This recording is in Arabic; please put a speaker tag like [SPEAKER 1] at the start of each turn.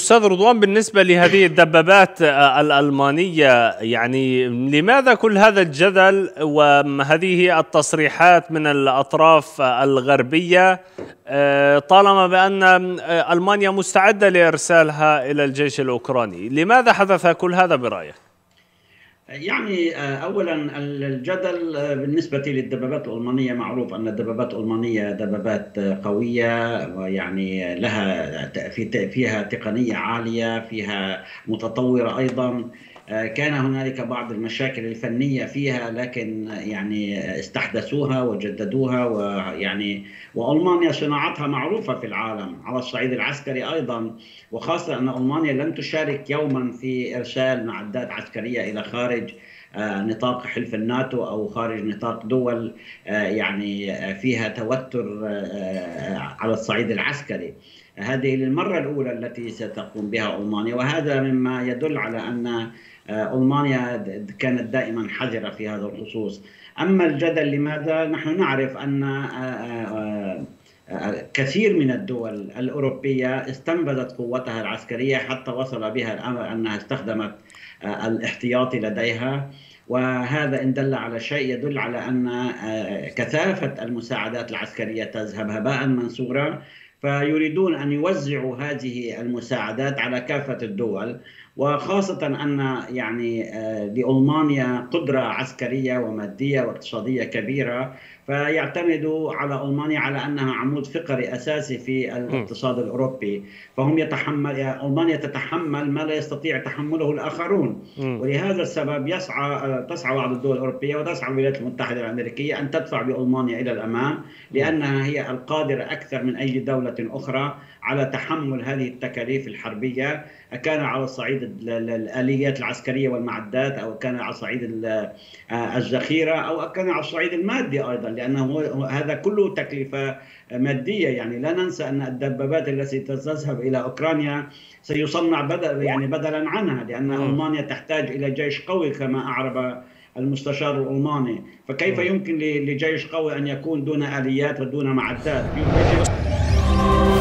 [SPEAKER 1] أستاذ رضوان بالنسبة لهذه الدبابات الألمانية يعني لماذا كل هذا الجدل وهذه التصريحات من الأطراف الغربية آه، طالما بأن ألمانيا مستعدة لإرسالها إلى الجيش الأوكراني لماذا حدث كل هذا برأيك؟
[SPEAKER 2] يعني آه، اولا الجدل آه، بالنسبة للدبابات الألمانية معروف أن الدبابات الألمانية دبابات قوية ويعني لها فيها تقنية عالية فيها متطورة أيضا. آه، كان هنالك بعض المشاكل الفنية فيها لكن يعني استحدثوها وجددوها ويعني وألمانيا صناعتها معروفة في العالم على الصعيد العسكري أيضا. وخاصة أن ألمانيا لم تشارك يوما في إرسال معدات عسكرية إلى خارج آه، نطاق حلف الناتو أو خارج نطاق دول آه، يعني فيها توتر على الصعيد العسكري. هذه للمرة الأولى التي ستقوم بها ألمانيا وهذا مما يدل على أن آه، ألمانيا كانت دائما حذرة في هذا الخصوص. أما الجدل لماذا؟ نحن نعرف أن آه، آه، كثير من الدول الأوروبية استنبذت قوتها العسكرية حتى وصل بها الأمر أنها استخدمت الاحتياطي لديها. وهذا إن دل على شيء يدل على أن كثافة المساعدات العسكرية تذهب هباء منصورا فيريدون أن يوزعوا هذه المساعدات على كافة الدول وخاصة أن يعني آه، لألمانيا قدرة عسكرية ومادية واقتصادية كبيرة فيعتمدوا على ألمانيا على أنها عمود فقري أساسي في الاقتصاد الأوروبي. فهم يتحمل ألمانيا تتحمل ما لا يستطيع تحمله الآخرون. ولهذا السبب يسعى آه، تسعى بعض الدول الأوروبية وتسعى الولايات المتحدة الأمريكية أن تدفع بألمانيا إلى الأمام لأنها هي القادرة أكثر من أي دولة أخرى على تحمل هذه التكاليف الحربية. كان على صعيد الآليات العسكرية والمعدات أو كان على صعيد آه، الذخيرة أو كان على الصعيد المادي أيضا لأنه هذا كله تكلفة مادية. يعني لا ننسى أن الدبابات التي تذهب إلى أوكرانيا سيصنع بدل يعني بدلا عنها لأن ألمانيا تحتاج إلى جيش قوي كما أعرب المستشار الألماني. فكيف يمكن لجيش قوي أن يكون دون آليات ودون معدات؟ Bye.